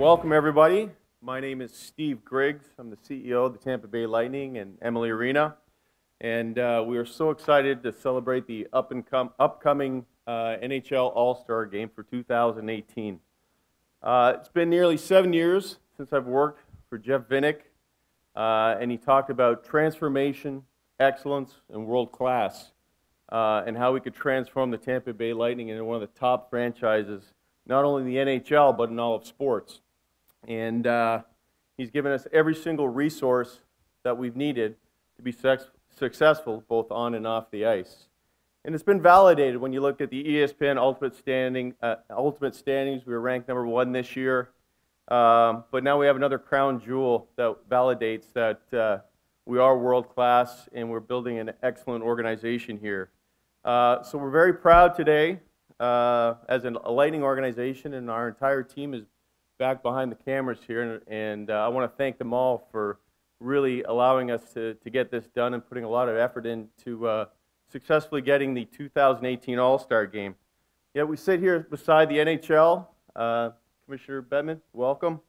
welcome everybody. My name is Steve Griggs. I'm the CEO of the Tampa Bay Lightning and Amalie Arena. And uh, we are so excited to celebrate the up and com- upcoming uh, NHL All Star game for 2018. Uh, it's been nearly seven years since I've worked for Jeff Vinik, uh, and he talked about transformation, excellence, and world class, uh, and how we could transform the Tampa Bay Lightning into one of the top franchises not only in the NHL, but in all of sports. And uh, he's given us every single resource that we've needed to be successful both on and off the ice. And it's been validated when you look at the ESPN Ultimate Standing, uh, Ultimate Standings. We were ranked number one this year, um, but now we have another crown jewel that validates that uh, we are world class and we're building an excellent organization here. Uh, so we're very proud today uh, as an, a Lightning organization, and our entire team is back behind the cameras here. And, and uh, I want to thank them all for really allowing us to, to get this done and putting a lot of effort into uh, successfully getting the 2018 All Star game. Yeah, we sit here beside the NHL. Uh, Commissioner Bettman, welcome.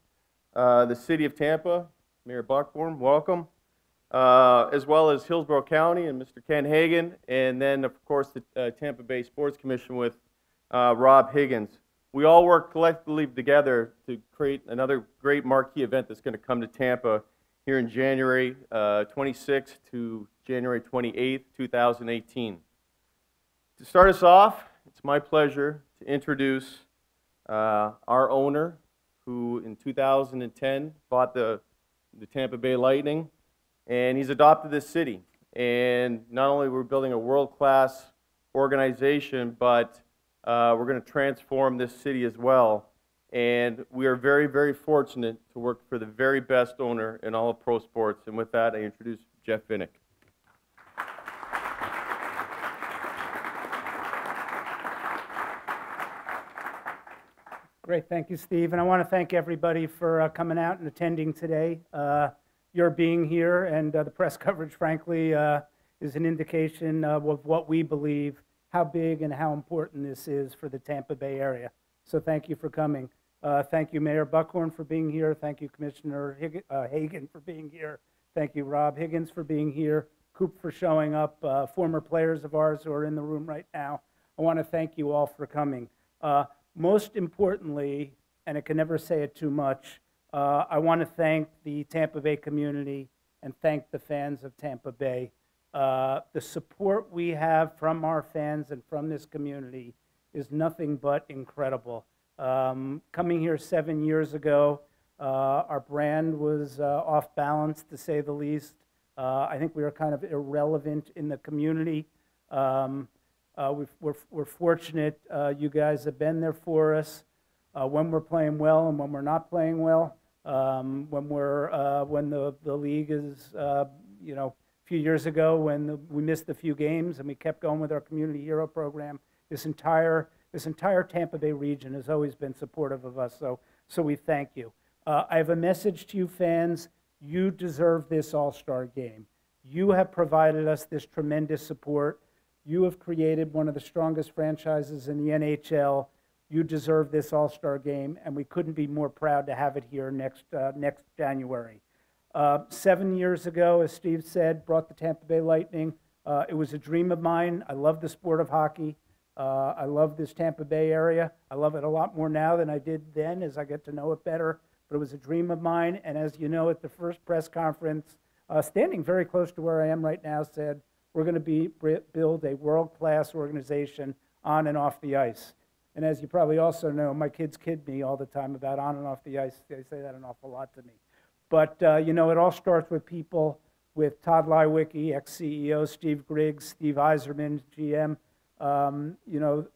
Uh, the City of Tampa, Mayor Buckhorn, welcome. Uh, as well as Hillsborough County and Mr. Ken Hagan, and then, of course, the Tampa Bay Sports Commission with uh, Rob Higgins. We all work collectively together to create another great marquee event that's going to come to Tampa here in January uh, 26th to January 28th, 2018. To start us off, it's my pleasure to introduce uh, our owner, who in 2010 bought the, the Tampa Bay Lightning, and he's adopted this city. And not only we're building a world-class organization, but uh, we're going to transform this city as well. And we are very, very fortunate to work for the very best owner in all of pro sports. And with that, I introduce Jeff Vinik. Great, thank you, Steve. And I want to thank everybody for uh, coming out and attending today. Uh, your being here and uh, the press coverage, frankly, uh, is an indication of what we believe how big and how important this is for the Tampa Bay area. So thank you for coming. Uh, thank you, Mayor Buckhorn, for being here. Thank you, Commissioner Hig- uh, Hagan, for being here. Thank you, Rob Higgins, for being here. Coop for showing up. Uh, former players of ours who are in the room right now. I want to thank you all for coming. Uh, most importantly, and I can never say it too much, uh, I want to thank the Tampa Bay community and thank the fans of Tampa Bay. Uh, the support we have from our fans and from this community is nothing but incredible. Um, coming here seven years ago, uh, our brand was uh, off balance, to say the least. Uh, I think we were kind of irrelevant in the community. Um, uh, we are we're fortunate you guys have been there for us when we're playing well and when we're not playing well. Um, when we're when the, the league is you know few years ago when the, we missed a few games and we kept going with our community hero program. This entire, this entire Tampa Bay region has always been supportive of us, so, so we thank you. Uh, I have a message to you fans. You deserve this all star game. You have provided us this tremendous support. You have created one of the strongest franchises in the NHL. You deserve this all star game, and we couldn't be more proud to have it here next, uh, next January. Uh, seven years ago, as Steve said, brought the Tampa Bay Lightning. Uh, it was a dream of mine. I love the sport of hockey. Uh, I love this Tampa Bay area. I love it a lot more now than I did then as I get to know it better. But it was a dream of mine. And as you know, at the first press conference, uh, standing very close to where I am right now, said, We're going to be, build a world class organization on and off the ice. And as you probably also know, my kids kid me all the time about on and off the ice. They say that an awful lot to me. But, uh, you know, it all starts with people, with Tod Leiweke, ex-CEO, Steve Griggs, Steve Yzerman, GM, um, you know,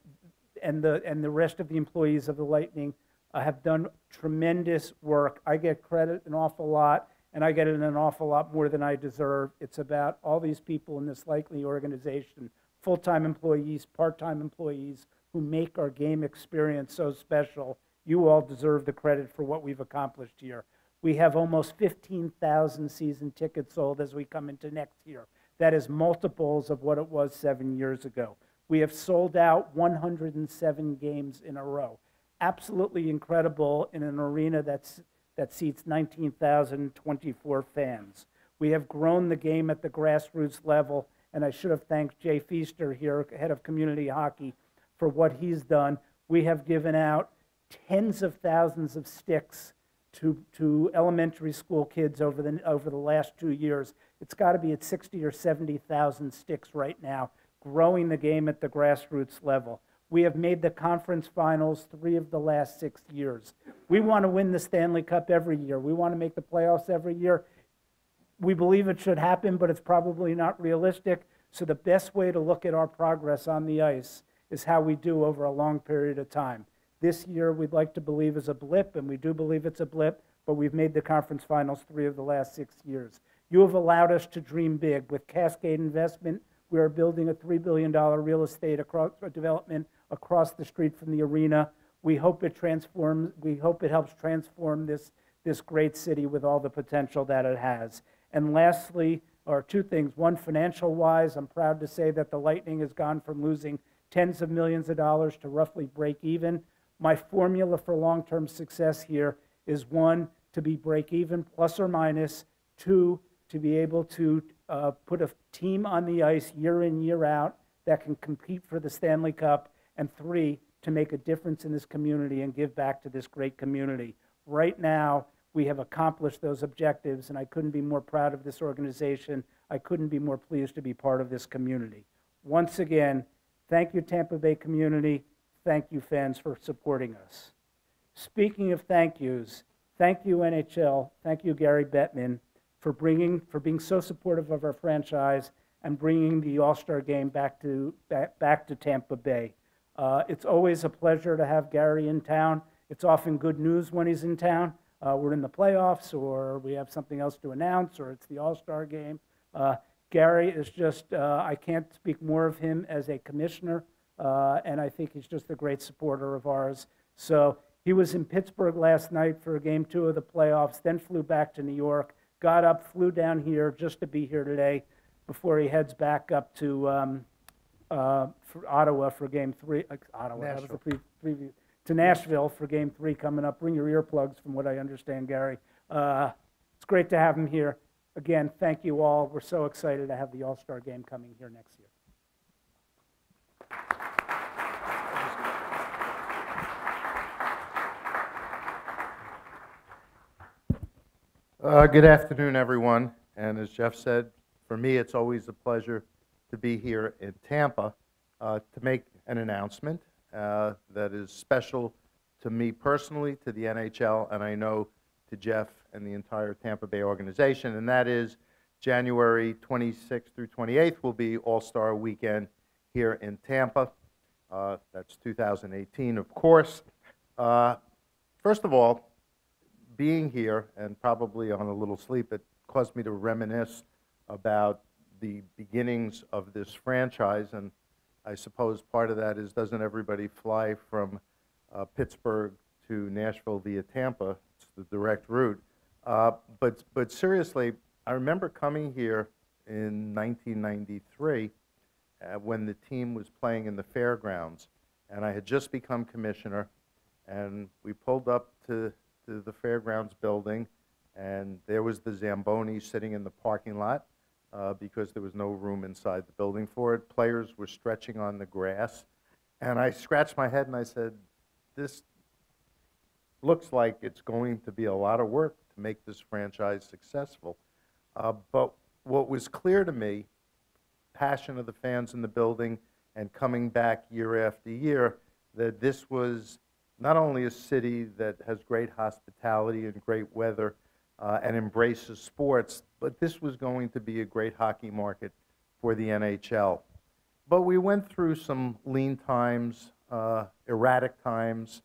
and the, and the rest of the employees of the Lightning uh, have done tremendous work. I get credit an awful lot, and I get it an awful lot more than I deserve. It's about all these people in this Lightning organization, full-time employees, part-time employees, who make our game experience so special. You all deserve the credit for what we've accomplished here. We have almost 15,000 season tickets sold as we come into next year. That is multiples of what it was seven years ago. We have sold out 107 games in a row. absolutely incredible in an arena that's, that seats 19,024 fans. We have grown the game at the grassroots level, and I should have thanked Jay Feaster here, head of community hockey, for what he's done. We have given out tens of thousands of sticks to, to elementary school kids over the, over the last two years. It's got to be at 60 or 70,000 sticks right now, growing the game at the grassroots level. We have made the conference finals three of the last six years. We want to win the Stanley Cup every year. We want to make the playoffs every year. We believe it should happen, but it's probably not realistic. So the best way to look at our progress on the ice is how we do over a long period of time. This year, we'd like to believe is a blip, and we do believe it's a blip, but we've made the conference finals three of the last six years. You have allowed us to dream big. With Cascade Investment, we are building a $3 billion real estate across, uh, development across the street from the arena. We hope it transforms, we hope it helps transform this, this great city with all the potential that it has. And lastly, are two things. One, financial wise, I'm proud to say that the Lightning has gone from losing tens of millions of dollars to roughly break even. My formula for long term success here is one, to be break even plus or minus, two, to be able to uh, put a team on the ice year in, year out that can compete for the Stanley Cup, and three, to make a difference in this community and give back to this great community. Right now, we have accomplished those objectives, and I couldn't be more proud of this organization. I couldn't be more pleased to be part of this community. Once again, thank you, Tampa Bay community. Thank you, fans, for supporting us. Speaking of thank yous, thank you, NHL. Thank you, Gary Bettman, for bringing for being so supportive of our franchise and bringing the All Star Game back to back, back to Tampa Bay. Uh, it's always a pleasure to have Gary in town. It's often good news when he's in town. Uh, we're in the playoffs, or we have something else to announce, or it's the All Star Game. Uh, Gary is just, uh, I can't speak more of him as a commissioner, uh, and I think he's just a great supporter of ours. So he was in Pittsburgh last night for game two of the playoffs, then flew back to New York, got up, flew down here just to be here today before he heads back up to um, uh, for Ottawa for game three. Uh, Ottawa, that was the preview. To Nashville for game three coming up. Bring your earplugs, from what I understand, Gary. Uh, it's great to have him here. Again, thank you all. We're so excited to have the All Star game coming here next year. Uh, Good afternoon, everyone. And as Jeff said, for me, it's always a pleasure to be here in Tampa uh, to make an announcement uh, that is special to me personally, to the NHL, and I know to Jeff and the entire Tampa Bay organization, and that is January 26th through 28th will be All-Star Weekend here in Tampa. Uh, That's 2018, of course. Uh, First of all, being here and probably on a little sleep, it caused me to reminisce about the beginnings of this franchise. And I suppose part of that is doesn't everybody fly from uh, Pittsburgh to Nashville via Tampa? It's the direct route. Uh, but, but seriously, I remember coming here in 1993 uh, when the team was playing in the fairgrounds. And I had just become commissioner. And we pulled up to to the fairgrounds building, and there was the Zamboni sitting in the parking lot uh, because there was no room inside the building for it. Players were stretching on the grass, and I scratched my head and I said, "This looks like it's going to be a lot of work to make this franchise successful." Uh, but what was clear to me, passion of the fans in the building, and coming back year after year, that this was not only a city that has great hospitality and great weather uh, and embraces sports, but this was going to be a great hockey market for the NHL. But we went through some lean times, uh, erratic times,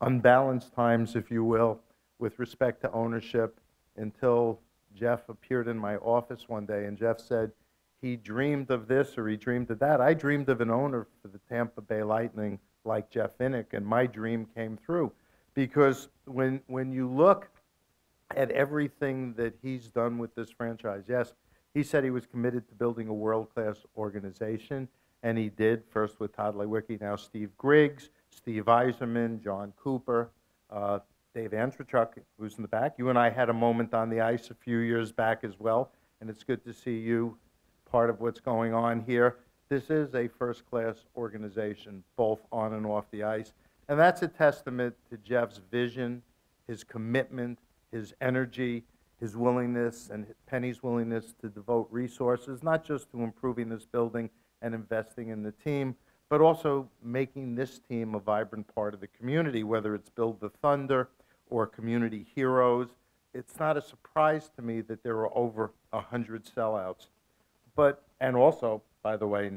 unbalanced times, if you will, with respect to ownership until Jeff appeared in my office one day and Jeff said he dreamed of this or he dreamed of that. I dreamed of an owner for the Tampa Bay Lightning like Jeff Vinik, and my dream came through. Because when, when you look at everything that he's done with this franchise, yes, he said he was committed to building a world class organization, and he did, first with Tod Leiweke, now Steve Griggs. Steve Yzerman, John Cooper, uh, Dave Andreychuk, who's in the back. You and I had a moment on the ice a few years back as well, and it's good to see you part of what's going on here. This is a first-class organization, both on and off the ice, and that's a testament to Jeff's vision, his commitment, his energy, his willingness, and Penny's willingness to devote resources, not just to improving this building and investing in the team, but also making this team a vibrant part of the community, whether it's Build the Thunder or Community Heroes. It's not a surprise to me that there are over 100 sellouts. But, and also, by the way,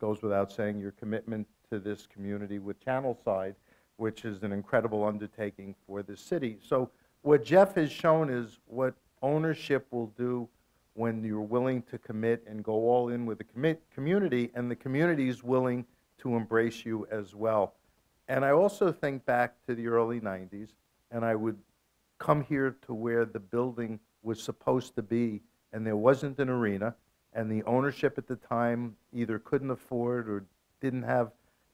goes without saying, your commitment to this community with Channelside, which is an incredible undertaking for the city. So what Jeff has shown is what ownership will do when you're willing to commit and go all in with the community, and the community is willing to embrace you as well. And I also think back to the early 90s, and I would come here to where the building was supposed to be, and there wasn't an arena, and the ownership at the time either couldn't afford or didn't have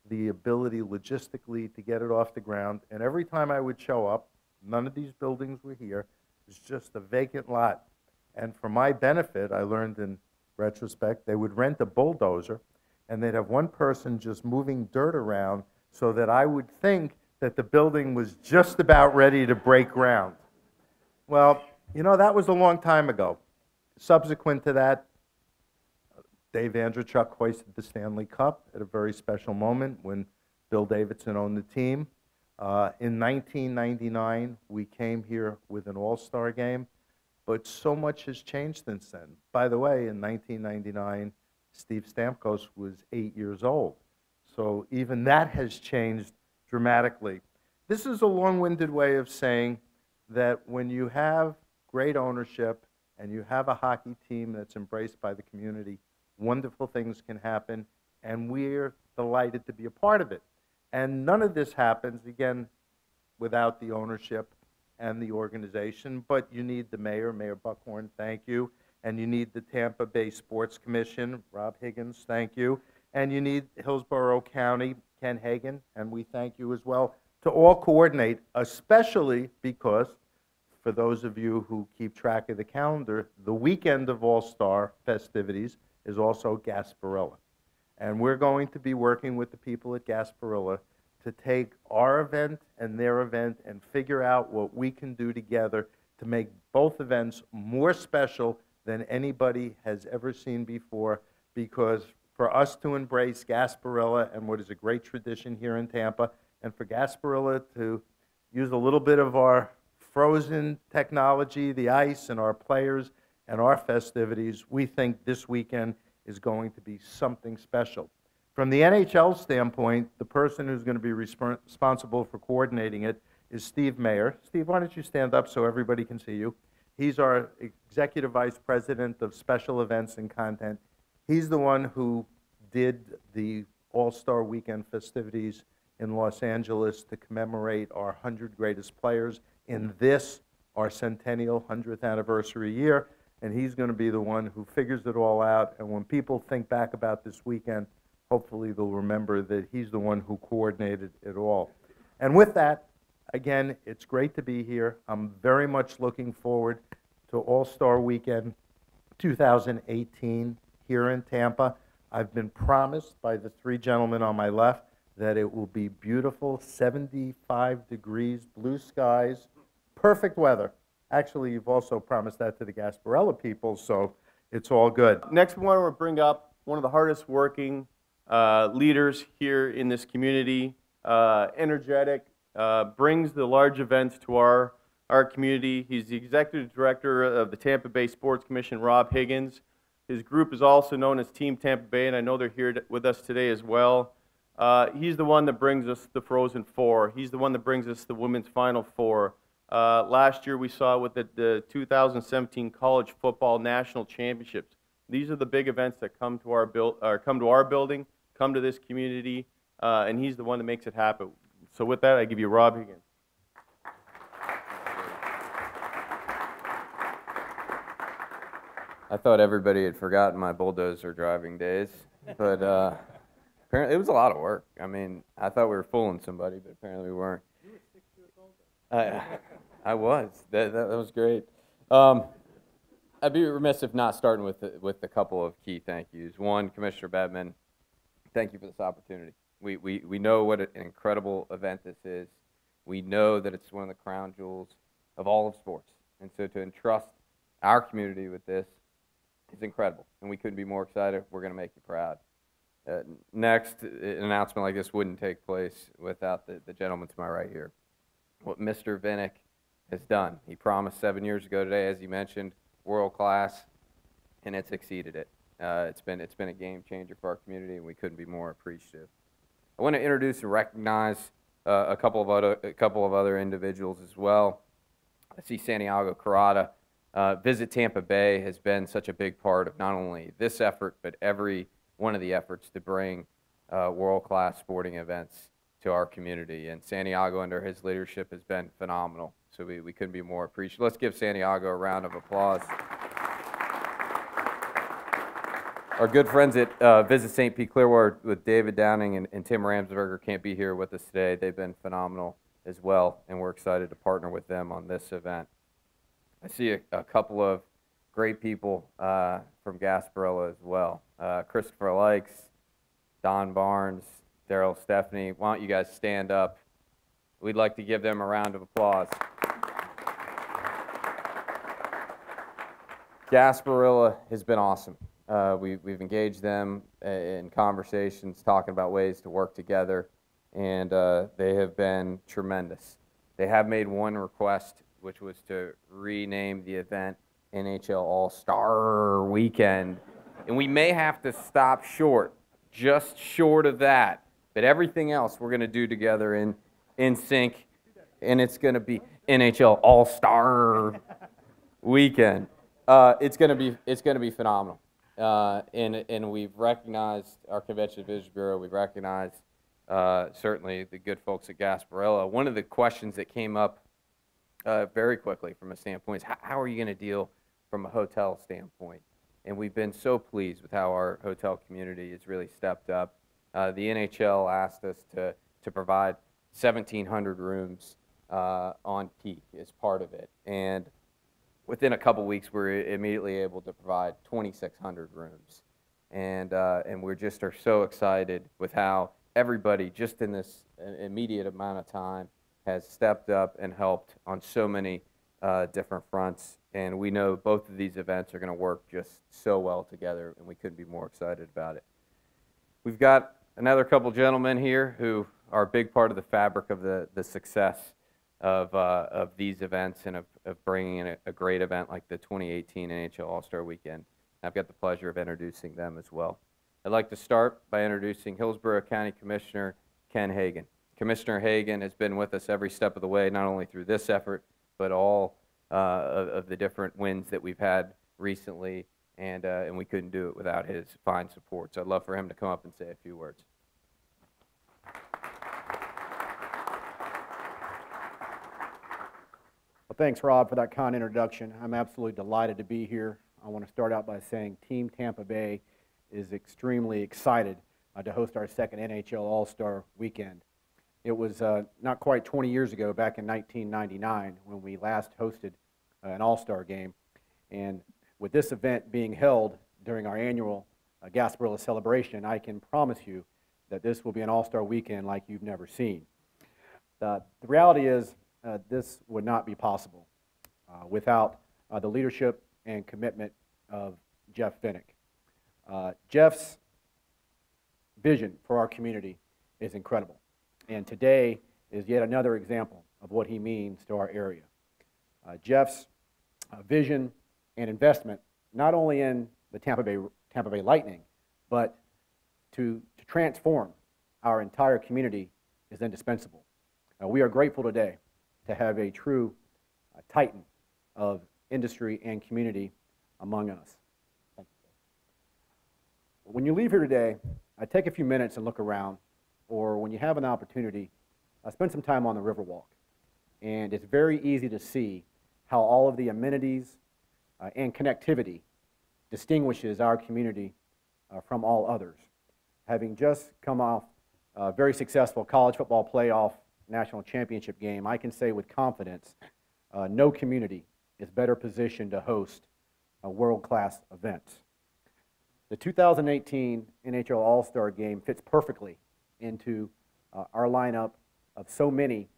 the ability logistically to get it off the ground. And every time I would show up, none of these buildings were here. It was just a vacant lot. And for my benefit, I learned in retrospect, they would rent a bulldozer, and they'd have one person just moving dirt around so that I would think that the building was just about ready to break ground. Well, you know, that was a long time ago. Subsequent to that, Dave Andreychuk hoisted the Stanley Cup at a very special moment when Bill Davidson owned the team. Uh, in 1999, we came here with an all-star game, but so much has changed since then. By the way, in 1999, Steve Stamkos was eight years old. So even that has changed dramatically. This is a long-winded way of saying that when you have great ownership and you have a hockey team that's embraced by the community, wonderful things can happen, and we're delighted to be a part of it. And none of this happens, again, without the ownership and the organization, but you need the mayor, Mayor Buckhorn, thank you, and you need the Tampa Bay Sports Commission, Rob Higgins, thank you, and you need Hillsborough County, Ken Hagan, and we thank you as well, to all coordinate, especially because, for those of you who keep track of the calendar, the weekend of All-Star festivities is also Gasparilla. And we're going to be working with the people at Gasparilla to take our event and their event and figure out what we can do together to make both events more special than anybody has ever seen before because for us to embrace Gasparilla and what is a great tradition here in Tampa, and for Gasparilla to use a little bit of our frozen technology, the ice, and our players and our festivities, we think this weekend is going to be something special. From the NHL standpoint, the person who's going to be resp- responsible for coordinating it is Steve Mayer. Steve, why don't you stand up so everybody can see you? He's our Executive Vice President of Special Events and Content. He's the one who did the All-Star Weekend festivities in Los Angeles to commemorate our 100 greatest players in this, our centennial 100th anniversary year and he's going to be the one who figures it all out. And when people think back about this weekend, hopefully they'll remember that he's the one who coordinated it all. And with that, again, it's great to be here. I'm very much looking forward to All-Star Weekend 2018 here in Tampa. I've been promised by the three gentlemen on my left that it will be beautiful, 75 degrees, blue skies, perfect weather. Actually, you've also promised that to the Gasparilla people, so it's all good. Next, we want to bring up one of the hardest working uh, leaders here in this community, uh, energetic, uh, brings the large events to our, our community. He's the executive director of the Tampa Bay Sports Commission, Rob Higgins. His group is also known as Team Tampa Bay, and I know they're here with us today as well. Uh, he's the one that brings us the Frozen Four. He's the one that brings us the Women's Final Four. Uh, last year we saw with the, the 2017 College Football National Championships. These are the big events that come to our build, or come to our building, come to this community, uh, and he's the one that makes it happen. So with that, I give you Rob Higgins. I thought everybody had forgotten my bulldozer driving days, but uh, apparently it was a lot of work. I mean, I thought we were fooling somebody, but apparently we weren't. You I, was. That, that, was great. Um, I'd be remiss if not starting with the, with a couple of key thank yous. One, Commissioner Bettman, thank you for this opportunity. We, we, we know what an incredible event this is. We know that it's one of the crown jewels of all of sports. And so to entrust our community with this is incredible. And we couldn't be more excited. We're going to make you proud. Uh, next, an announcement like this wouldn't take place without the, the gentleman to my right here. What Mr. Vinik has done. He promised seven years ago today, as you mentioned, world class, and it's exceeded it. Uh, it's been it's been a game changer for our community, and we couldn't be more appreciative. I want to introduce and recognize uh, a couple of other a couple of other individuals as well. I see Santiago Corrada. Uh, Visit Tampa Bay has been such a big part of not only this effort, but every one of the efforts to bring uh, world-class sporting events to our community. And Santiago, under his leadership, has been phenomenal. So we, we couldn't be more appreciative. Let's give Santiago a round of applause. Our good friends at uh, Visit St. Pete Clearwater with David Downing and, and Tim Ramsberger can't be here with us today. They've been phenomenal as well, and we're excited to partner with them on this event. I see a, a couple of great people uh, from Gasparilla as well. Uh, Christopher Likes, Don Barnes, Daryl Stephanie. Why don't you guys stand up? We'd like to give them a round of applause. Gasparilla has been awesome. Uh, we, we've engaged them uh, in conversations, talking about ways to work together, and uh, they have been tremendous. They have made one request, which was to rename the event NHL All Star Weekend, and we may have to stop short, just short of that. But everything else we're going to do together in, in sync, and it's going to be NHL All Star Weekend. Uh, it's going to be it's going to be phenomenal. Uh, and, and we've recognized our Convention Visitors Bureau, we've recognized uh, certainly the good folks at Gasparilla. One of the questions that came up uh, very quickly from a standpoint is how, how are you going to deal from a hotel standpoint? And we've been so pleased with how our hotel community has really stepped up. Uh, the NHL asked us to, to provide 1,700 rooms on peak as part of it. And within a couple weeks, we are immediately able to provide 2,600 rooms. And, uh, and we just are so excited with how everybody, just in this immediate amount of time, has stepped up and helped on so many uh, different fronts. And we know both of these events are going to work just so well together, and we couldn't be more excited about it. We've got another couple gentlemen here who are a big part of the fabric of the, the success of, uh, of these events and of, of bringing in a, a, great event like the 2018 NHL All-Star Weekend. I've got the pleasure of introducing them as well. I'd like to start by introducing Hillsborough County Commissioner Ken Hagan. Commissioner Hagan has been with us every step of the way, not only through this effort, but all uh, of, of, the different wins that we've had recently, and, uh, and we couldn't do it without his fine support. So I'd love for him to come up and say a few words. Thanks, Rob, for that kind introduction. I'm absolutely delighted to be here. I want to start out by saying Team Tampa Bay is extremely excited uh, to host our second NHL All-Star Weekend. It was uh, not quite 20 years ago, back in 1999, when we last hosted uh, an All-Star game. And with this event being held during our annual uh, Gasparilla celebration, I can promise you that this will be an All-Star Weekend like you've never seen. the reality is uh, this would not be possible uh, without uh, the leadership and commitment of Jeff. Uh, Jeff's vision for our community is incredible, and today is yet another example of what he means to our area. Uh, Jeff's uh, vision and investment, not only in the Tampa Bay, Tampa Bay Lightning, but to, to transform our entire community is indispensable. we are grateful today to have a true uh, titan of industry and community among us. When you leave here today, uh, take a few minutes and look around, or when you have an opportunity, uh, spend some time on the Riverwalk. And it's very easy to see how all of the amenities uh, and connectivity distinguishes our community uh, from all others. having just come off a very successful college football playoff national championship game, I can say with confidence, uh, no community is better positioned to host a world-class event. The 2018 NHL All-Star Game fits perfectly into uh, our lineup of so many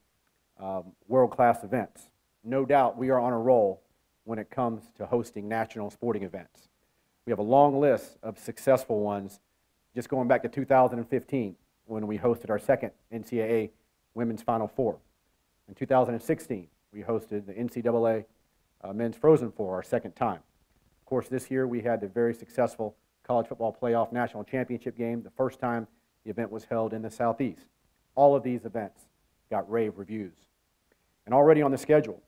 um, world-class events. No doubt we are on a roll when it comes to hosting national sporting events. We have a long list of successful ones, just going back to 2015 when we hosted our second NCAA Women's Final Four. In 2016, we hosted the NCAA uh, Men's Frozen Four our second time. Of course, this year we had the very successful College Football Playoff National Championship game, the first time the event was held in the Southeast. All of these events got rave reviews. And already on the schedule,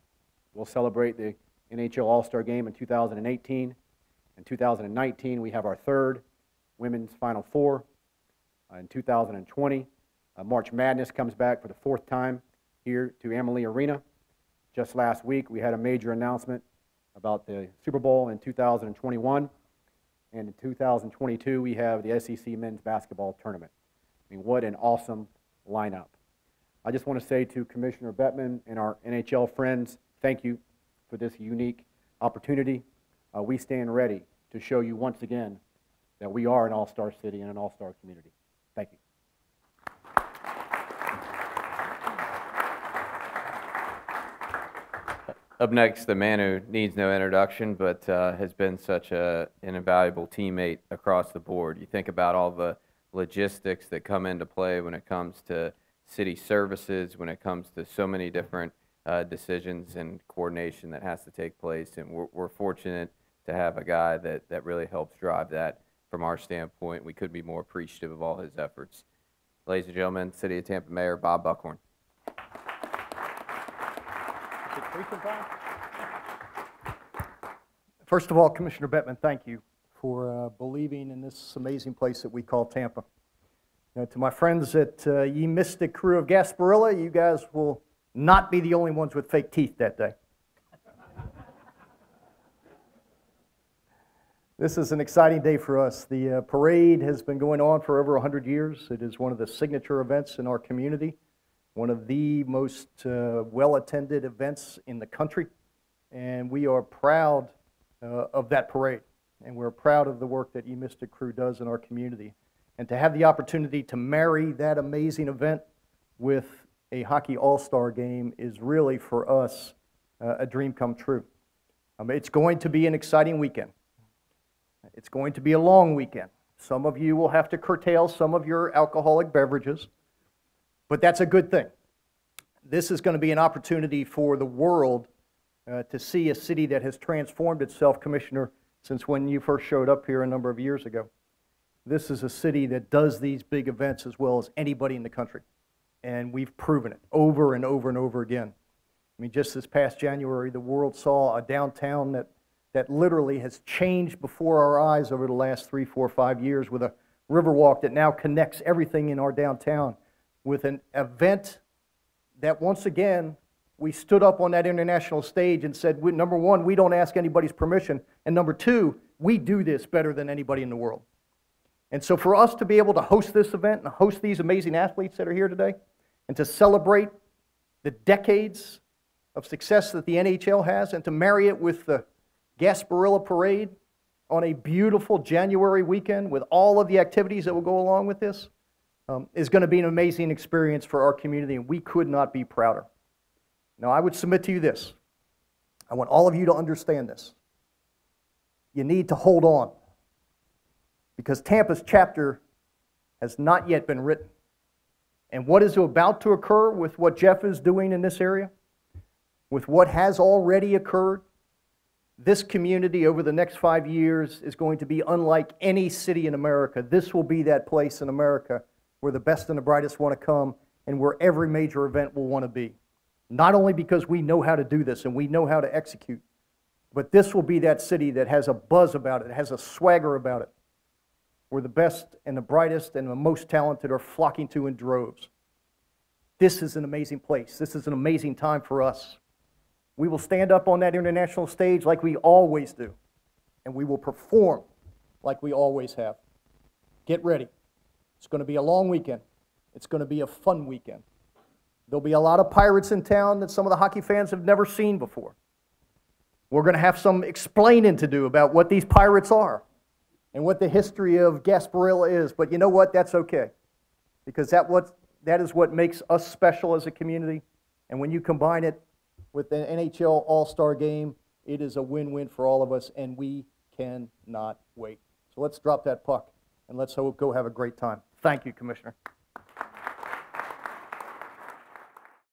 we'll celebrate the NHL All-Star Game in 2018. In 2019, we have our third Women's Final Four. Uh, in 2020, uh, March Madness comes back for the fourth time here to Amalie Arena. Just last week, we had a major announcement about the Super Bowl in 2021. And in 2022, we have the SEC Men's Basketball Tournament. I mean, what an awesome lineup. I just want to say to Commissioner Bettman and our NHL friends, thank you for this unique opportunity. Uh, we stand ready to show you once again that we are an all-star city and an all-star community. Thank you. Up next, the man who needs no introduction, but uh, has been such a, an invaluable teammate across the board. You think about all the logistics that come into play when it comes to city services, when it comes to so many different uh, decisions and coordination that has to take place. And we're, we're fortunate to have a guy that, that really helps drive that from our standpoint. We could be more appreciative of all his efforts. Ladies and gentlemen, City of Tampa Mayor Bob Buckhorn. First of all, Commissioner Bettman, thank you for uh, believing in this amazing place that we call Tampa. To my friends at uh, Ye Mystic crew of Gasparilla, you guys will not be the only ones with fake teeth that day. This is an exciting day for us. The uh, parade has been going on for over 100 years. It is one of the signature events in our community, one of the most uh, well attended events in the country, and we are proud uh, of that parade. And we're proud of the work that E Mystic Crew does in our community. And to have the opportunity to marry that amazing event with a hockey all star game is really for us uh, a dream come true. Um, it's going to be an exciting weekend. It's going to be a long weekend. Some of you will have to curtail some of your alcoholic beverages, but that's a good thing. This is going to be an opportunity for the world uh, to see a city that has transformed itself, Commissioner, since when you first showed up here a number of years ago. This is a city that does these big events as well as anybody in the country. And we've proven it over and over and over again. I mean, just this past January, the world saw a downtown that that literally has changed before our eyes over the last three, four, five years with a Riverwalk that now connects everything in our downtown with an event that once again we stood up on that international stage and said, number one, we don't ask anybody's permission, and number two, we do this better than anybody in the world. And so for us to be able to host this event and host these amazing athletes that are here today, and to celebrate the decades of success that the NHL has, and to marry it with the Gasparilla Parade on a beautiful January weekend with all of the activities that will go along with this um, is going to be an amazing experience for our community, and we could not be prouder. Now, I would submit to you this. I want all of you to understand this. You need to hold on because Tampa's chapter has not yet been written. And what is about to occur with what Jeff is doing in this area, with what has already occurred, this community over the next five years is going to be unlike any city in America. This will be that place in America where the best and the brightest want to come and where every major event will want to be. Not only because we know how to do this and we know how to execute, but this will be that city that has a buzz about it, has a swagger about it, where the best and the brightest and the most talented are flocking to in droves. This is an amazing place. This is an amazing time for us. We will stand up on that international stage like we always do, and we will perform like we always have. Get ready. It's going to be a long weekend. It's going to be a fun weekend. There'll be a lot of pirates in town that some of the hockey fans have never seen before. We're going to have some explaining to do about what these pirates are and what the history of Gasparilla is. But you know what? That's okay. Because that, what, that is what makes us special as a community. And when you combine it with the NHL All Star game, it is a win win for all of us, and we cannot wait. So let's drop that puck and let's go have a great time. Thank you, Commissioner.